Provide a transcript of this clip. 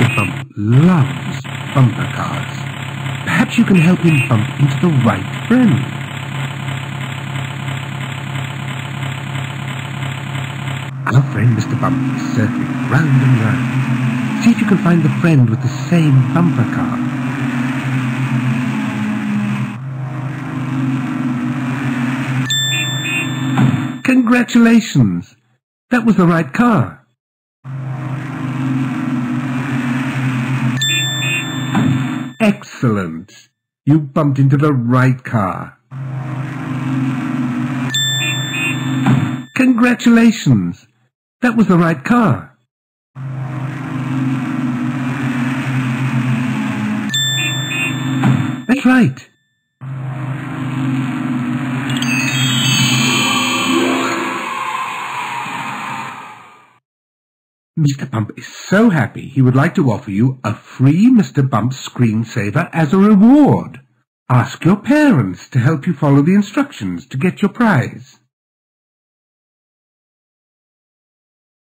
Mr. Bump loves bumper cars. Perhaps you can help him bump into the right friend. Our friend Mr. Bump is circling round and round. See if you can find the friend with the same bumper car. Congratulations! That was the right car. Excellent! You bumped into the right car. Congratulations! That was the right car. That's right. Mr. Bump is so happy he would like to offer you a free Mr. Bump screensaver as a reward. Ask your parents to help you follow the instructions to get your prize.